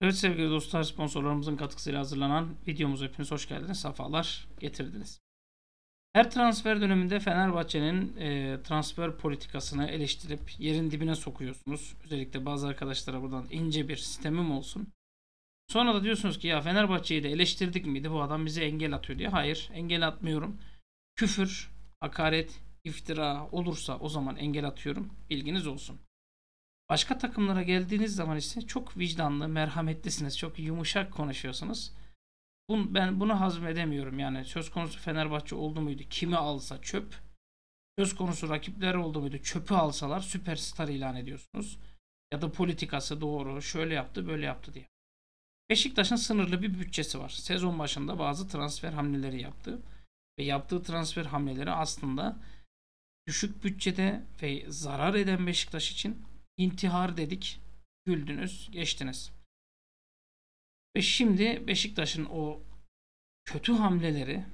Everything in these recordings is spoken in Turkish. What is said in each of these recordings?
Evet sevgili dostlar sponsorlarımızın katkısıyla hazırlanan videomuza hepiniz hoş geldiniz. Safalar getirdiniz. Her transfer döneminde Fenerbahçe'nin e, transfer politikasını eleştirip yerin dibine sokuyorsunuz. Özellikle bazı arkadaşlara buradan ince bir sistemim olsun. Sonra da diyorsunuz ki ya Fenerbahçe'yi de eleştirdik miydi bu adam bize engel atıyor diye. Hayır engel atmıyorum. Küfür, hakaret, iftira olursa o zaman engel atıyorum. Bilginiz olsun. Başka takımlara geldiğiniz zaman ise çok vicdanlı, merhametlisiniz. Çok yumuşak konuşuyorsunuz. Bun, ben bunu hazmedemiyorum. Yani söz konusu Fenerbahçe oldu muydu? Kimi alsa çöp. Söz konusu rakipler oldu muydu? Çöpü alsalar süperstar ilan ediyorsunuz. Ya da politikası doğru, şöyle yaptı, böyle yaptı diye. Beşiktaş'ın sınırlı bir bütçesi var. Sezon başında bazı transfer hamleleri yaptı. Ve yaptığı transfer hamleleri aslında düşük bütçede ve zarar eden Beşiktaş için intihar dedik. Güldünüz, geçtiniz. Ve şimdi Beşiktaş'ın o kötü hamleleri,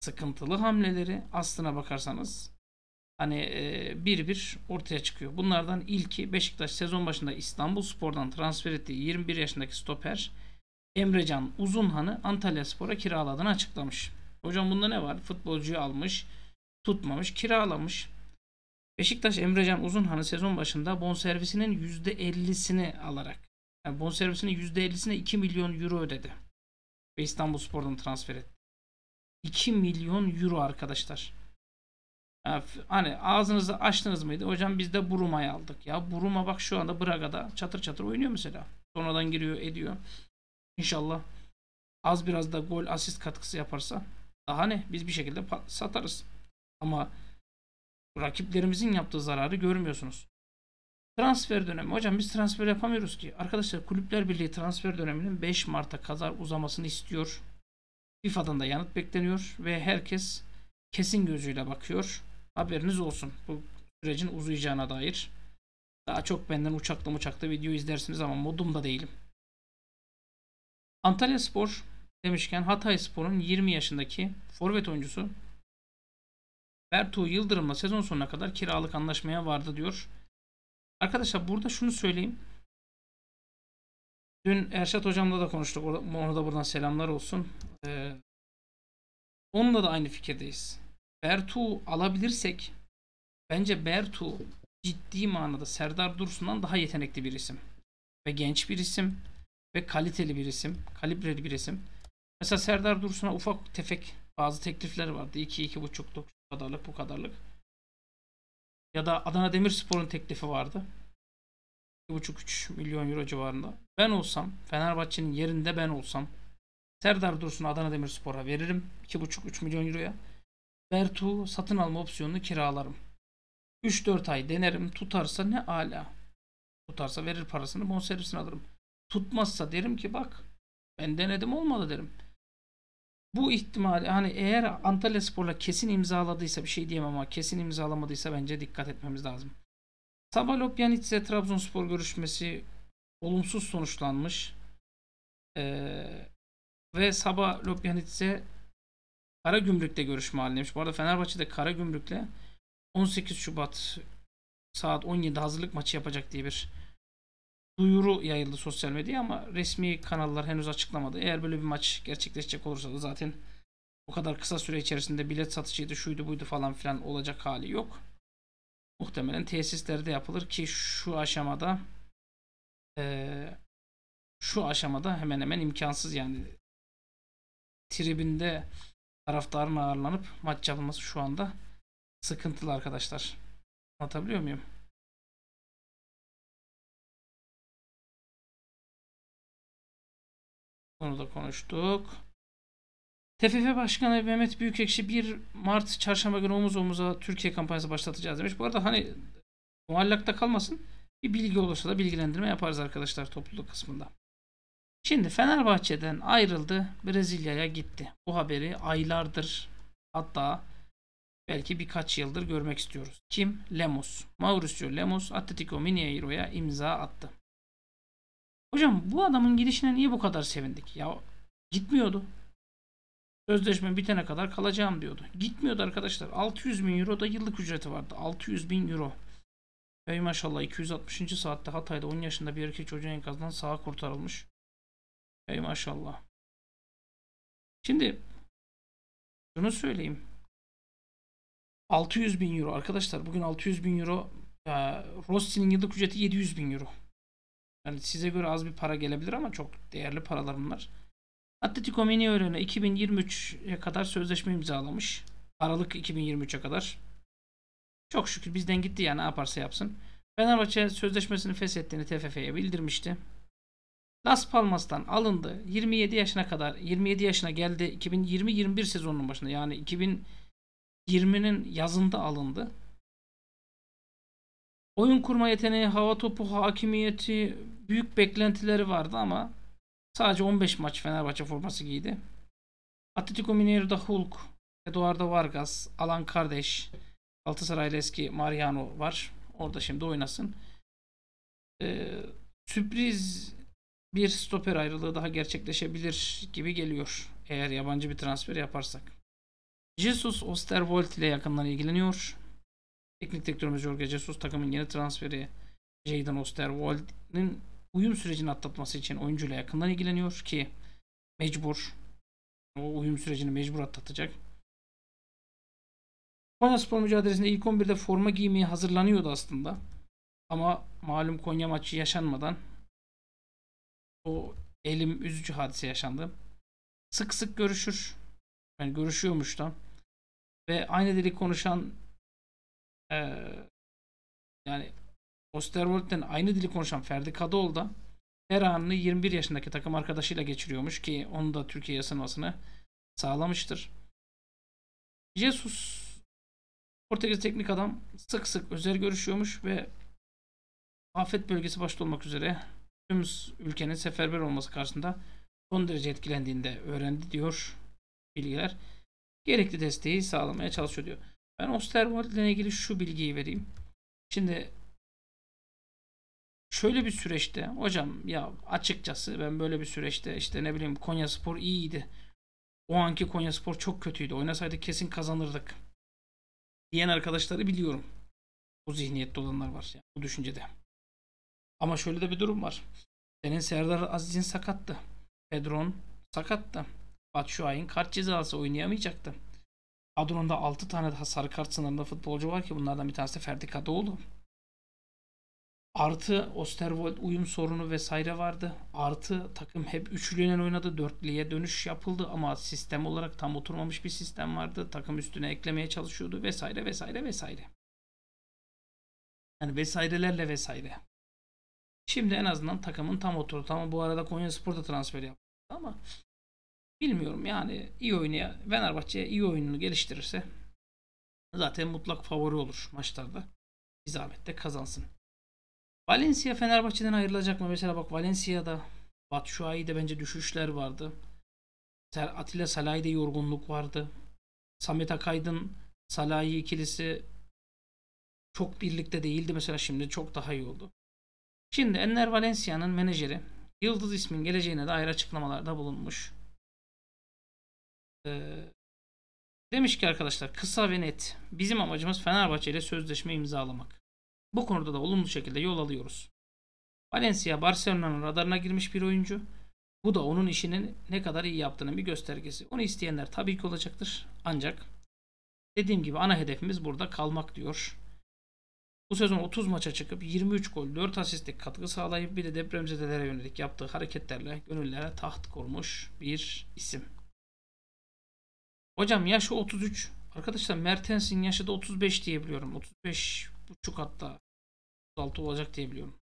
sıkıntılı hamleleri aslına bakarsanız hani bir bir ortaya çıkıyor. Bunlardan ilki Beşiktaş sezon başında İstanbul Spor'dan transfer ettiği 21 yaşındaki stoper Emrecan Uzunhan'ı Antalya Spor'a kiraladığını açıklamış. Hocam bunda ne var? Futbolcuyu almış, tutmamış, kiralamış. Beşiktaş Emrecan Uzunhan'ı sezon başında bonservisinin %50'sini alarak yani bonservisinin %50'sine 2 milyon euro ödedi. Ve İstanbul Spor'dan transfer etti. 2 milyon euro arkadaşlar. Hani ağzınızı açtınız mıydı? Hocam biz de Buruma'yı aldık. Ya Buruma bak şu anda Braga'da çatır çatır oynuyor mesela. Sonradan giriyor ediyor. İnşallah az biraz da gol asist katkısı yaparsa daha ne biz bir şekilde satarız. Ama rakiplerimizin yaptığı zararı görmüyorsunuz. Transfer dönemi. Hocam biz transfer yapamıyoruz ki. Arkadaşlar Kulüpler Birliği transfer döneminin 5 Mart'a kadar uzamasını istiyor. FIFA'dan da yanıt bekleniyor ve herkes kesin gözüyle bakıyor. Haberiniz olsun. Bu sürecin uzayacağına dair. Daha çok benden uçaklı uçaklı video izlersiniz ama modumda değilim. Antalya Spor demişken Hatay Spor'un 20 yaşındaki forvet oyuncusu Bertu Yıldırım'la sezon sonuna kadar kiralık anlaşmaya vardı diyor. Arkadaşlar burada şunu söyleyeyim. Dün Erşat hocamla da konuştuk. Ona da buradan selamlar olsun. Ee, onunla da aynı fikirdeyiz. Bertu alabilirsek bence Bertu ciddi manada Serdar Dursun'dan daha yetenekli bir isim. Ve genç bir isim. Ve kaliteli bir isim. Kalibreli bir isim. Mesela Serdar Dursun'a ufak tefek bazı teklifler vardı. 2-2,5'luk kadarlık bu kadarlık. Ya da Adana Demirspor'un teklifi vardı. 2,5-3 milyon euro civarında. Ben olsam, Fenerbahçe'nin yerinde ben olsam Serdar Dursun Adana Demirspor'a veririm. 2,5-3 milyon euroya. Bertu satın alma opsiyonunu kiralarım. 3-4 ay denerim. Tutarsa ne ala. Tutarsa verir parasını bonservisini alırım. Tutmazsa derim ki bak ben denedim olmadı derim bu ihtimali hani eğer Antalya Spor'la kesin imzaladıysa bir şey diyemem ama kesin imzalamadıysa bence dikkat etmemiz lazım. Sabah Lopyanitse Trabzonspor görüşmesi olumsuz sonuçlanmış. Ee, ve Sabah Lopyanitse Karagümrük'te görüşme halindeymiş. Bu arada Fenerbahçe'de Karagümrük'le 18 Şubat saat 17 hazırlık maçı yapacak diye bir duyuru yayıldı sosyal medyaya ama resmi kanallar henüz açıklamadı. Eğer böyle bir maç gerçekleşecek olursa da zaten bu kadar kısa süre içerisinde bilet satışıydı, şuydu buydu falan filan olacak hali yok. Muhtemelen tesislerde yapılır ki şu aşamada ee, şu aşamada hemen hemen imkansız yani tribinde taraftarın ağırlanıp maç yapılması şu anda sıkıntılı arkadaşlar. Anlatabiliyor muyum? Bunu da konuştuk. TFF Başkanı Mehmet Büyükekşi 1 Mart çarşamba günü omuz omuza Türkiye kampanyası başlatacağız demiş. Bu arada hani muallakta kalmasın. Bir bilgi olursa da bilgilendirme yaparız arkadaşlar topluluk kısmında. Şimdi Fenerbahçe'den ayrıldı. Brezilya'ya gitti. Bu haberi aylardır hatta belki birkaç yıldır görmek istiyoruz. Kim? Lemos. Mauricio Lemos Atletico Mineiro'ya imza attı. Hocam bu adamın gidişine niye bu kadar sevindik? Ya gitmiyordu. Sözleşme bitene kadar kalacağım diyordu. Gitmiyordu arkadaşlar. 600 bin euro da yıllık ücreti vardı. 600 bin euro. Ey maşallah 260. saatte Hatay'da 10 yaşında bir erkek çocuğun enkazdan sağa kurtarılmış. Ey maşallah. Şimdi şunu söyleyeyim. 600 bin euro arkadaşlar bugün 600 bin euro e, Rossi'nin yıllık ücreti 700 bin euro. Yani size göre az bir para gelebilir ama çok değerli paralar bunlar. Atletico Mineiro'na 2023'e kadar sözleşme imzalamış. Aralık 2023'e kadar. Çok şükür bizden gitti ya ne yaparsa yapsın. Fenerbahçe sözleşmesini feshettiğini TFF'ye bildirmişti. Las Palmas'tan alındı. 27 yaşına kadar 27 yaşına geldi. 2020-21 sezonunun başında yani 2020'nin yazında alındı. Oyun kurma yeteneği, hava topu hakimiyeti, büyük beklentileri vardı ama sadece 15 maç Fenerbahçe forması giydi. Atletico Mineiro'da Hulk, Eduardo Vargas, Alan kardeş, Galatasaraylı eski Mariano var. Orada şimdi oynasın. Ee, sürpriz bir stoper ayrılığı daha gerçekleşebilir gibi geliyor. Eğer yabancı bir transfer yaparsak. Jesus Osterwold ile yakından ilgileniyor. Teknik direktörümüz Jorge Jesus takımın yeni transferi Jadon Osterwold'in uyum sürecini atlatması için oyuncuyla yakından ilgileniyor ki mecbur. O uyum sürecini mecbur atlatacak. Konya Spor mücadelesinde ilk 11'de forma giymeye hazırlanıyordu aslında. Ama malum Konya maçı yaşanmadan o elim üzücü hadise yaşandı. Sık sık görüşür. Yani görüşüyormuş da. Ve aynı dili konuşan ee, yani Osterwold'den aynı dili konuşan Ferdi Kadıoğlu da her anını 21 yaşındaki takım arkadaşıyla geçiriyormuş ki onu da Türkiye ısınmasını sağlamıştır. Jesus Portekiz teknik adam sık sık özel görüşüyormuş ve afet bölgesi başta olmak üzere tüm ülkenin seferber olması karşısında son derece etkilendiğinde öğrendi diyor bilgiler. Gerekli desteği sağlamaya çalışıyor diyor. Ben Osterwald ile ilgili şu bilgiyi vereyim. Şimdi şöyle bir süreçte hocam ya açıkçası ben böyle bir süreçte işte ne bileyim Konya Spor iyiydi. O anki Konya Spor çok kötüydü. Oynasaydı kesin kazanırdık. Diyen arkadaşları biliyorum. Bu zihniyette olanlar var. Yani bu düşüncede. Ama şöyle de bir durum var. Senin Serdar Aziz'in sakattı. Pedron sakattı. Batshuayi'nin kart cezası oynayamayacaktı. Kadronda 6 tane daha sarı kart sınırında futbolcu var ki bunlardan bir tanesi Ferdi Kadıoğlu. Artı Osterwold uyum sorunu vesaire vardı. Artı takım hep üçlüyle oynadı. Dörtlüye dönüş yapıldı ama sistem olarak tam oturmamış bir sistem vardı. Takım üstüne eklemeye çalışıyordu vesaire vesaire vesaire. Yani vesairelerle vesaire. Şimdi en azından takımın tam oturdu. Ama bu arada Konya Spor'da transfer yaptı ama bilmiyorum yani iyi oynuyor. Fenerbahçe iyi oyununu geliştirirse zaten mutlak favori olur maçlarda. Bir zahmet kazansın. Valencia Fenerbahçe'den ayrılacak mı? Mesela bak Valencia'da Batshuayi'de bence düşüşler vardı. Atilla Salah'da yorgunluk vardı. Samet Akaydın Salah'ı ikilisi çok birlikte değildi mesela şimdi çok daha iyi oldu. Şimdi Enner Valencia'nın menajeri Yıldız ismin geleceğine dair açıklamalarda bulunmuş. Ee, demiş ki arkadaşlar kısa ve net bizim amacımız Fenerbahçe ile sözleşme imzalamak. Bu konuda da olumlu şekilde yol alıyoruz. Valencia Barcelona'nın radarına girmiş bir oyuncu. Bu da onun işinin ne kadar iyi yaptığının bir göstergesi. Onu isteyenler tabii ki olacaktır. Ancak dediğim gibi ana hedefimiz burada kalmak diyor. Bu sezon 30 maça çıkıp 23 gol, 4 asistlik katkı sağlayıp bir de depremzedelere yönelik yaptığı hareketlerle gönüllere taht kurmuş bir isim. Hocam yaşı 33. Arkadaşlar Mertens'in yaşı da 35 diyebiliyorum. 35 buçuk hatta 36 olacak diyebiliyorum.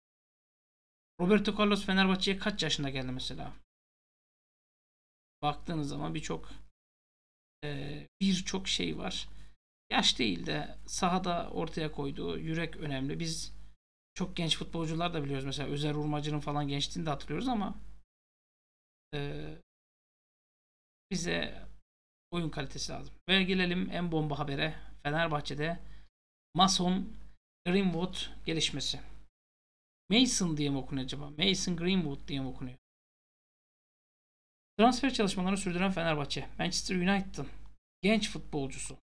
Roberto Carlos Fenerbahçe'ye kaç yaşında geldi mesela? Baktığınız zaman birçok e, birçok şey var. Yaş değil de sahada ortaya koyduğu yürek önemli. Biz çok genç futbolcular da biliyoruz. Mesela Özer Urmacı'nın falan gençliğini de hatırlıyoruz ama e, bize oyun kalitesi lazım. Ve gelelim en bomba habere. Fenerbahçe'de Mason Greenwood gelişmesi. Mason diye mi okunuyor acaba? Mason Greenwood diye mi okunuyor? Transfer çalışmalarını sürdüren Fenerbahçe, Manchester United'ın genç futbolcusu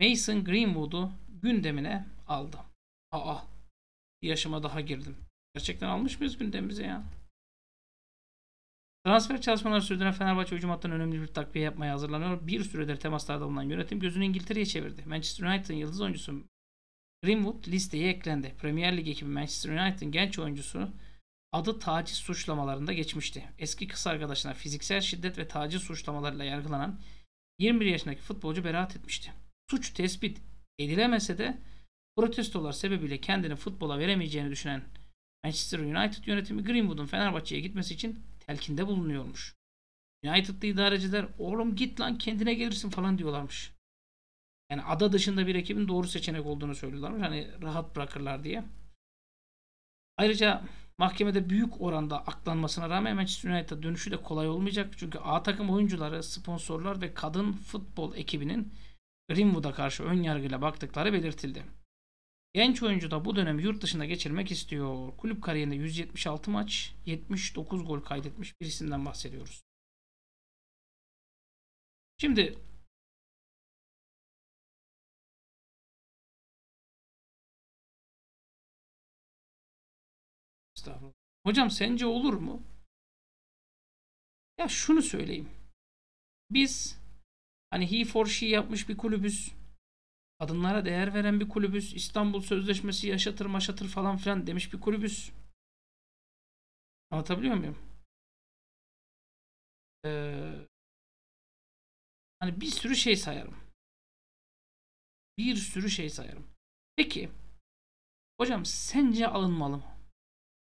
Mason Greenwood'u gündemine aldı. Aa, bir yaşıma daha girdim. Gerçekten almış mıyız gündemimize ya? Transfer çalışmaları sürdüren Fenerbahçe hücum hattına önemli bir takviye yapmaya hazırlanıyor. Bir süredir temaslarda bulunan yönetim gözünü İngiltere'ye çevirdi. Manchester United'ın yıldız oyuncusu Greenwood listeye eklendi. Premier Lig ekibi Manchester United'ın genç oyuncusu adı taciz suçlamalarında geçmişti. Eski kız arkadaşına fiziksel şiddet ve taciz suçlamalarıyla yargılanan 21 yaşındaki futbolcu beraat etmişti. Suç tespit edilemese de protestolar sebebiyle kendini futbola veremeyeceğini düşünen Manchester United yönetimi Greenwood'un Fenerbahçe'ye gitmesi için telkinde bulunuyormuş. United'lı idareciler oğlum git lan kendine gelirsin falan diyorlarmış. Yani ada dışında bir ekibin doğru seçenek olduğunu söylüyorlarmış. Hani rahat bırakırlar diye. Ayrıca mahkemede büyük oranda aklanmasına rağmen Manchester United dönüşü de kolay olmayacak. Çünkü A takım oyuncuları, sponsorlar ve kadın futbol ekibinin Greenwood'a karşı ön yargıyla baktıkları belirtildi. Genç oyuncu da bu dönem yurt dışında geçirmek istiyor. Kulüp kariyerinde 176 maç, 79 gol kaydetmiş bir isimden bahsediyoruz. Şimdi. Hocam sence olur mu? Ya şunu söyleyeyim. Biz hani he for she yapmış bir kulübüz. Kadınlara değer veren bir kulübüz. İstanbul Sözleşmesi yaşatır maşatır falan filan demiş bir kulübüz. Anlatabiliyor muyum? Ee, hani bir sürü şey sayarım. Bir sürü şey sayarım. Peki hocam sence alınmalı mı?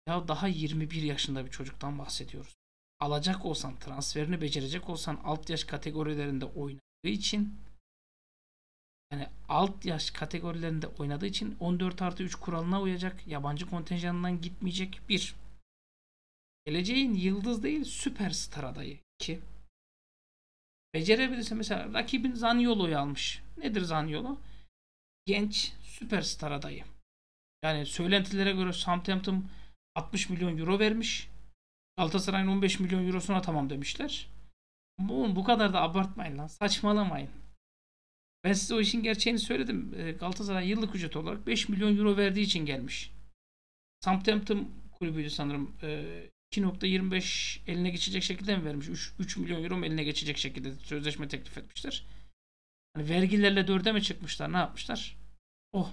Ya daha 21 yaşında bir çocuktan bahsediyoruz. Alacak olsan, transferini becerecek olsan alt yaş kategorilerinde oynadığı için yani alt yaş kategorilerinde oynadığı için 14 artı 3 kuralına uyacak. Yabancı kontenjanından gitmeyecek. 1. Geleceğin yıldız değil süperstar adayı. 2. Becerebilirse mesela rakibin Zaniolo'yu almış. Nedir Zaniolo? Genç süperstar adayı. Yani söylentilere göre Southampton 60 milyon euro vermiş. Galatasaray'ın 15 milyon eurosuna tamam demişler. Bu, bu kadar da abartmayın lan. Saçmalamayın. Ben size o işin gerçeğini söyledim. Ee, Galatasaray yıllık ücret olarak 5 milyon euro verdiği için gelmiş. Southampton kulübüydü sanırım. 2.25 ee, eline geçecek şekilde mi vermiş? 3, 3 milyon euro mu eline geçecek şekilde sözleşme teklif etmişler. Hani vergilerle dörde mi çıkmışlar? Ne yapmışlar? Oh.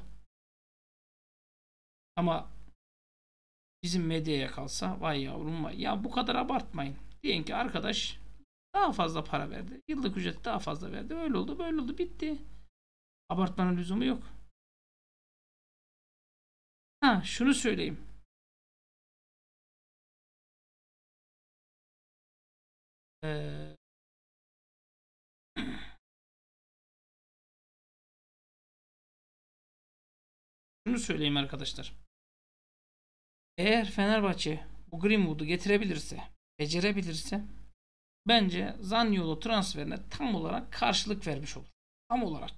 Ama bizim medyaya kalsa vay yavrum vay. Ya bu kadar abartmayın. Diyelim ki arkadaş daha fazla para verdi. Yıllık ücret daha fazla verdi. Öyle oldu böyle oldu bitti. Abartmanın lüzumu yok. Ha şunu söyleyeyim. Ee, şunu söyleyeyim arkadaşlar. Eğer Fenerbahçe bu Greenwood'u getirebilirse, becerebilirse bence Zaniolo transferine tam olarak karşılık vermiş olur. Tam olarak.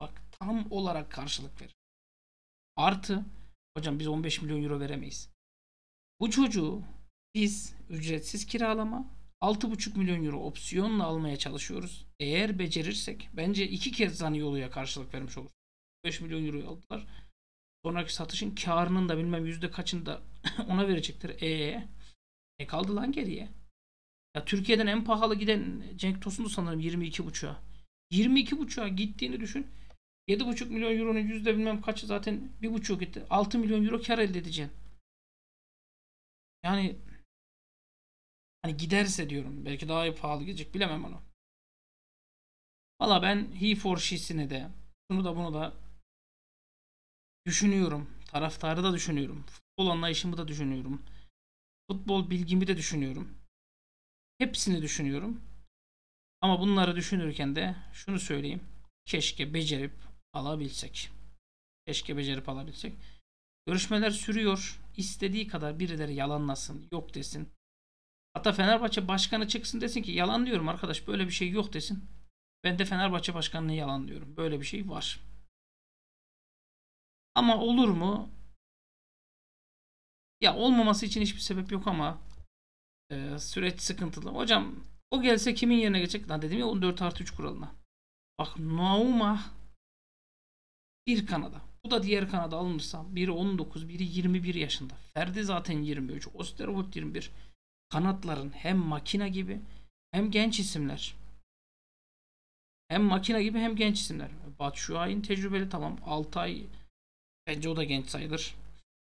Bak tam olarak karşılık verir. Artı hocam biz 15 milyon euro veremeyiz. Bu çocuğu biz ücretsiz kiralama 6,5 milyon euro opsiyonla almaya çalışıyoruz. Eğer becerirsek bence iki kez Zaniolo'ya karşılık vermiş olur. 5 milyon euro aldılar. Sonraki satışın karının da bilmem yüzde kaçını da ona verecektir. E, e kaldı lan geriye. Ya Türkiye'den en pahalı giden Cenk Tosun'du sanırım 22.5'a. 22.5'a gittiğini düşün. 7.5 milyon euronun yüzde bilmem kaçı zaten 1.5 gitti. 6 milyon euro kar elde edeceksin. Yani hani giderse diyorum. Belki daha pahalı gidecek bilemem onu. Valla ben He for She'sini de şunu da bunu da düşünüyorum. Taraftarı da düşünüyorum. Futbol anlayışımı da düşünüyorum. Futbol bilgimi de düşünüyorum. Hepsini düşünüyorum. Ama bunları düşünürken de şunu söyleyeyim. Keşke becerip alabilsek. Keşke becerip alabilsek. Görüşmeler sürüyor. İstediği kadar birileri yalanlasın, yok desin. Hatta Fenerbahçe başkanı çıksın desin ki yalan diyorum arkadaş böyle bir şey yok desin. Ben de Fenerbahçe başkanını yalan diyorum. Böyle bir şey var. Ama olur mu? Ya olmaması için hiçbir sebep yok ama e, süreç sıkıntılı. Hocam o gelse kimin yerine geçecek? Lan dedim ya 14 artı 3 kuralına. Bak Nauma bir Kanada. Bu da diğer Kanada alınırsa biri 19, biri 21 yaşında. Ferdi zaten 23. Osterwold 21. kanatların hem makina gibi hem genç isimler. Hem makina gibi hem genç isimler. Batshuayi tecrübeli tamam. Altay bence o da genç sayılır.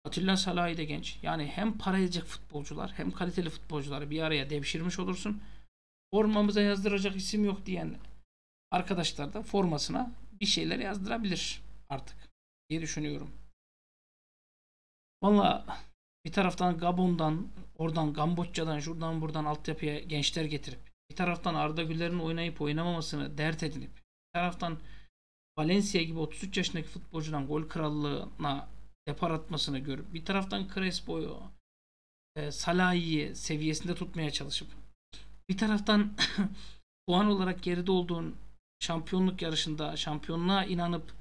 Atilla Salahi de genç. Yani hem para edecek futbolcular hem kaliteli futbolcuları bir araya devşirmiş olursun. Formamıza yazdıracak isim yok diyen arkadaşlar da formasına bir şeyler yazdırabilir artık diye düşünüyorum. Valla bir taraftan Gabon'dan, oradan Kamboçya'dan, şuradan buradan altyapıya gençler getirip, bir taraftan Arda Güler'in oynayıp oynamamasını dert edinip, bir taraftan Valencia gibi 33 yaşındaki futbolcudan gol krallığına depar atmasını görüp, bir taraftan Crespo'yu, e, Salah'ı seviyesinde tutmaya çalışıp, bir taraftan puan olarak geride olduğun şampiyonluk yarışında şampiyonluğa inanıp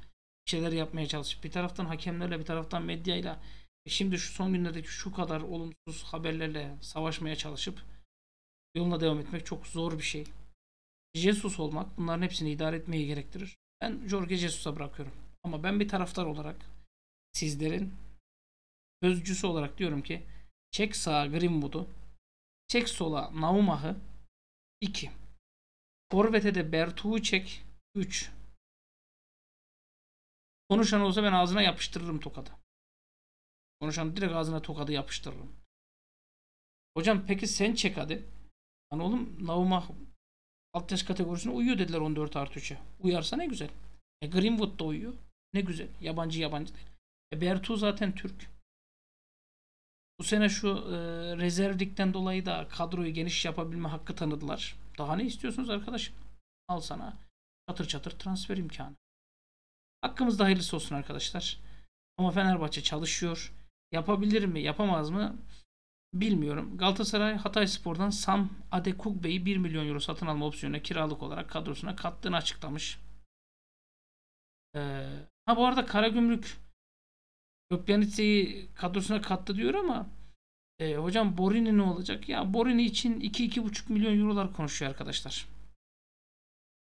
bir şeyler yapmaya çalışıp, bir taraftan hakemlerle, bir taraftan medyayla Şimdi şu son günlerdeki şu kadar olumsuz haberlerle savaşmaya çalışıp yoluna devam etmek çok zor bir şey. Jesus olmak bunların hepsini idare etmeyi gerektirir. Ben Jorge Jesus'a bırakıyorum. Ama ben bir taraftar olarak sizlerin sözcüsü olarak diyorum ki çek sağa Greenwood'u çek sola Naumah'ı 2 Forvet'e de Bertuğ'u çek 3 Konuşan olsa ben ağzına yapıştırırım tokadı. Konuşan direkt ağzına tokadı yapıştırırım. Hocam peki sen çek hadi. Hani oğlum Nauma alt yaş kategorisine uyuyor dediler 14 artı 3'e. Uyarsa ne güzel. E Greenwood da uyuyor. Ne güzel. Yabancı yabancı değil. E Bertu zaten Türk. Bu sene şu e, rezervlikten dolayı da kadroyu geniş yapabilme hakkı tanıdılar. Daha ne istiyorsunuz arkadaşım? Al sana çatır çatır transfer imkanı. Hakkımızda hayırlısı olsun arkadaşlar. Ama Fenerbahçe çalışıyor. Yapabilir mi, yapamaz mı? Bilmiyorum. Galatasaray Hatay Spor'dan Sam Adekugbe'yi 1 milyon euro satın alma opsiyonuna kiralık olarak kadrosuna kattığını açıklamış. Ee, ha bu arada Karagümrük Gökbenitse'yi kadrosuna kattı diyor ama e, hocam Borini ne olacak? Ya Borini için 2-2,5 milyon eurolar konuşuyor arkadaşlar.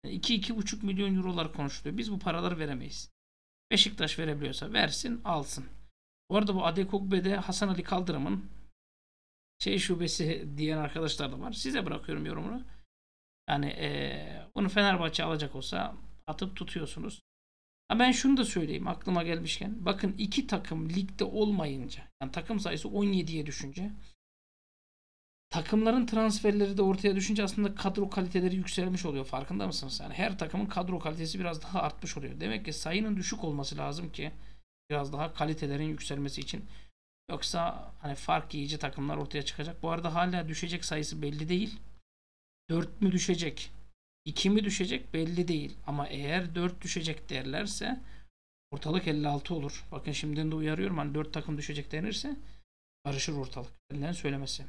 2-2,5 milyon eurolar konuşuluyor. Biz bu paraları veremeyiz. Beşiktaş verebiliyorsa versin alsın. Bu arada bu Adekogbe'de Hasan Ali Kaldırım'ın şey şubesi diyen arkadaşlar da var. Size bırakıyorum yorumunu. Yani ee, bunu Fenerbahçe alacak olsa atıp tutuyorsunuz. Ha ben şunu da söyleyeyim aklıma gelmişken. Bakın iki takım ligde olmayınca yani takım sayısı 17'ye düşünce takımların transferleri de ortaya düşünce aslında kadro kaliteleri yükselmiş oluyor. Farkında mısınız? Yani her takımın kadro kalitesi biraz daha artmış oluyor. Demek ki sayının düşük olması lazım ki biraz daha kalitelerin yükselmesi için. Yoksa hani fark yiyici takımlar ortaya çıkacak. Bu arada hala düşecek sayısı belli değil. 4 mü düşecek? 2 mi düşecek belli değil. Ama eğer 4 düşecek derlerse ortalık 56 olur. Bakın şimdiden de uyarıyorum. Hani 4 takım düşecek denirse karışır ortalık. Elinden söylemesi.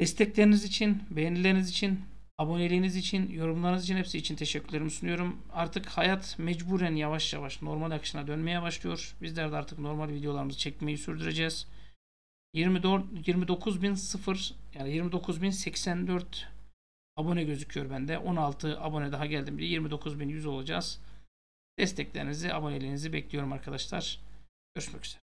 Destekleriniz için, beğenileriniz için Aboneliğiniz için, yorumlarınız için hepsi için teşekkürlerimi sunuyorum. Artık hayat mecburen yavaş yavaş normal akışına dönmeye başlıyor. Bizler de artık normal videolarımızı çekmeyi sürdüreceğiz. 24 29.000 yani 29.084 abone gözüküyor bende. 16 abone daha geldim. 29.100 olacağız. Desteklerinizi, aboneliğinizi bekliyorum arkadaşlar. Görüşmek üzere.